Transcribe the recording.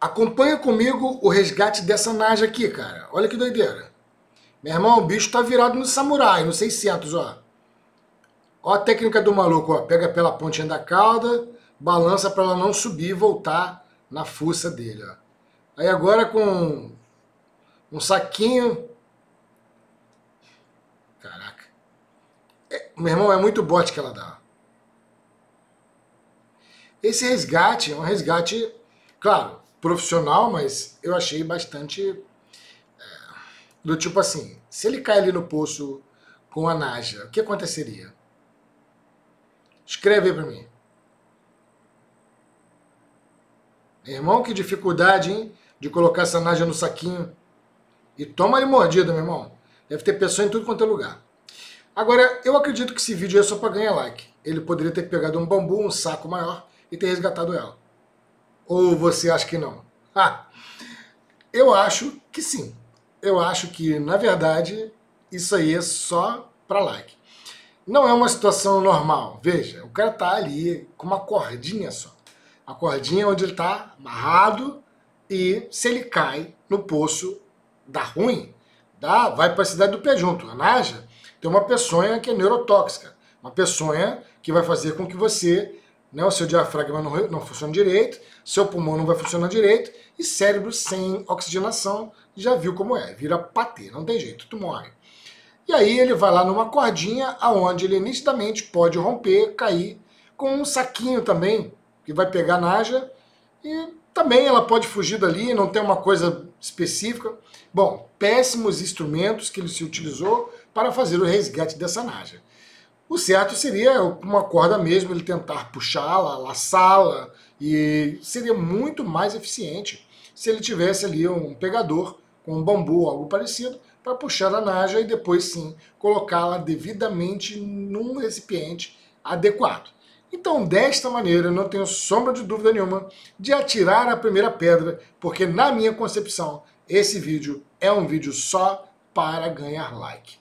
Acompanha comigo o resgate dessa naja aqui, cara. Olha que doideira. Meu irmão, o bicho tá virado no samurai, no 600, ó. Ó a técnica do maluco, ó. Pega pela pontinha da cauda, balança para ela não subir e voltar na fuça dele, ó. Aí agora com um saquinho... Caraca. É, meu irmão, é muito bote que ela dá. Esse resgate é um resgate, claro, profissional, mas eu achei bastante é, do tipo assim, se ele cai ali no poço com a Naja, o que aconteceria? Escreve aí pra mim. Irmão, que dificuldade, hein? De colocar essa Naja no saquinho. E toma ali mordida, meu irmão. Deve ter pessoa em tudo quanto é lugar. Agora, eu acredito que esse vídeo é só para ganhar like. Ele poderia ter pegado um bambu, um saco maior e ter resgatado ela. Ou você acha que não? Eu acho que sim. Eu acho que, na verdade, isso aí é só para like. Não é uma situação normal. Veja, o cara tá ali com uma cordinha só. A cordinha onde ele tá amarrado e se ele cai no poço, dá ruim. Dá, vai para a cidade do pé junto. A Naja tem uma peçonha que é neurotóxica. Uma peçonha que vai fazer com que você né, o seu diafragma não, não funciona direito, seu pulmão não vai funcionar direito, e cérebro sem oxigenação, já viu como é, vira patê, não tem jeito, tu morre. E aí ele vai lá numa cordinha, aonde ele nitidamente pode romper, cair, com um saquinho também, que vai pegar a naja, e também ela pode fugir dali, não tem uma coisa específica. Bom, péssimos instrumentos que ele se utilizou para fazer o resgate dessa naja. O certo seria uma corda mesmo, ele tentar puxá-la, laçá-la, e seria muito mais eficiente se ele tivesse ali um pegador com um bambu algo parecido para puxar a naja e depois sim colocá-la devidamente num recipiente adequado. Então, desta maneira, não tenho sombra de dúvida nenhuma de atirar a primeira pedra, porque na minha concepção, esse vídeo é um vídeo só para ganhar like.